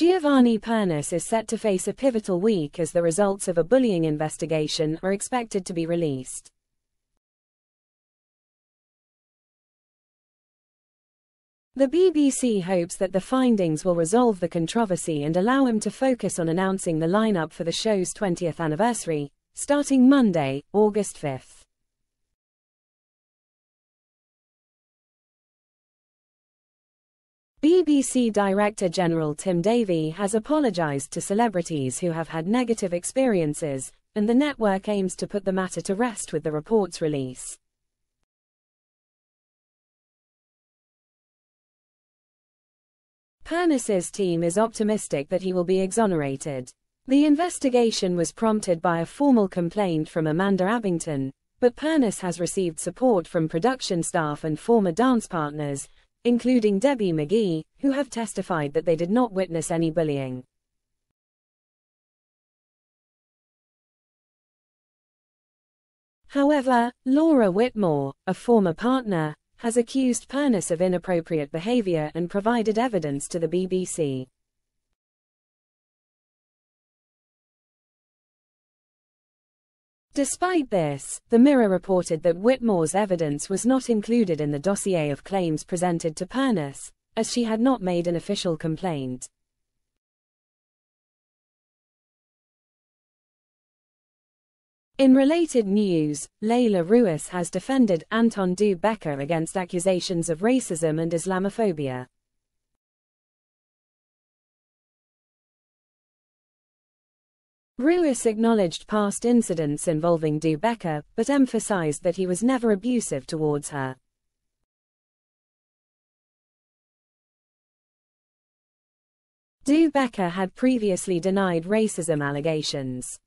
Giovanni Pernice is set to face a pivotal week as the results of a bullying investigation are expected to be released. The BBC hopes that the findings will resolve the controversy and allow him to focus on announcing the lineup for the show's 20th anniversary, starting Monday, August 5. BBC Director General Tim Davie has apologised to celebrities who have had negative experiences, and the network aims to put the matter to rest with the report's release. Pernice's team is optimistic that he will be exonerated. The investigation was prompted by a formal complaint from Amanda Abbington, but Pernice has received support from production staff and former dance partners, including Debbie McGee, who have testified that they did not witness any bullying. However, Laura Whitmore, a former partner, has accused Pernice of inappropriate behavior and provided evidence to the BBC. Despite this, the Mirror reported that Whitmore's evidence was not included in the dossier of claims presented to Pernice, as she had not made an official complaint. In related news, Laila Rouass has defended Anton Du Beke against accusations of racism and Islamophobia. Rouass acknowledged past incidents involving Du Beke, but emphasized that he was never abusive towards her. Du Beke had previously denied racism allegations.